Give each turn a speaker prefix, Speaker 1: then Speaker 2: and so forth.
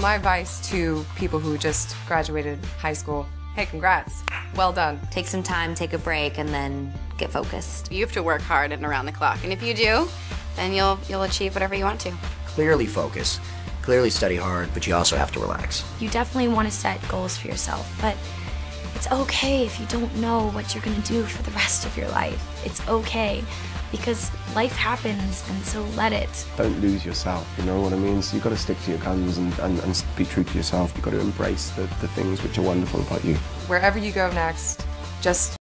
Speaker 1: My advice to people who just graduated high school hey, congrats. Well done.
Speaker 2: Take some time, take a break, and then get focused.
Speaker 3: You have to work hard and around the clock. And if you do, then you'll, you'll achieve whatever you want to.
Speaker 4: Clearly focus. Clearly study hard, but you also have to relax.
Speaker 5: You definitely want to set goals for yourself, but it's okay if you don't know what you're going to do for the rest of your life. It's okay because life happens and so let it.
Speaker 6: Don't lose yourself, you know what I mean? So you've got to stick to your guns and, and, and be true to yourself. You've got to embrace the, the things which are wonderful about you.
Speaker 1: Wherever you go next, just